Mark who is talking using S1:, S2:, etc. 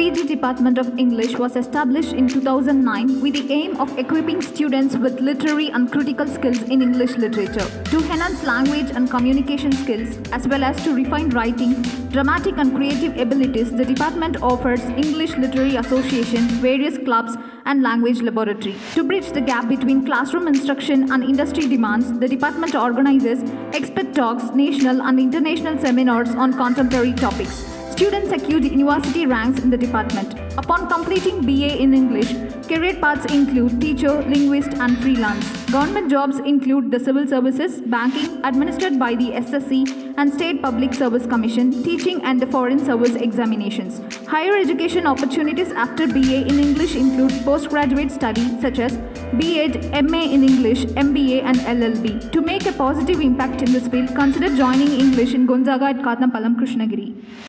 S1: PG Department of English was established in 2009 with the aim of equipping students with literary and critical skills in English literature to enhance language and communication skills as well as to refine writing, dramatic and creative abilities. The department offers English Literary Association, various clubs and language laboratory. To bridge the gap between classroom instruction and industry demands, the department organizes expert talks, national and international seminars on contemporary topics. Students secured university ranks in the department. Upon completing BA in English, career paths include teacher, linguist, and freelance. Government jobs include the civil services, banking, administered by the SSC and State Public Service Commission, teaching, and the foreign service examinations. Higher education opportunities after BA in English include postgraduate study such as B.Ed, MA in English, MBA, and LLB. To make a positive impact in this field, consider joining English in Gonzaga at Katnapalam, Krishnagiri.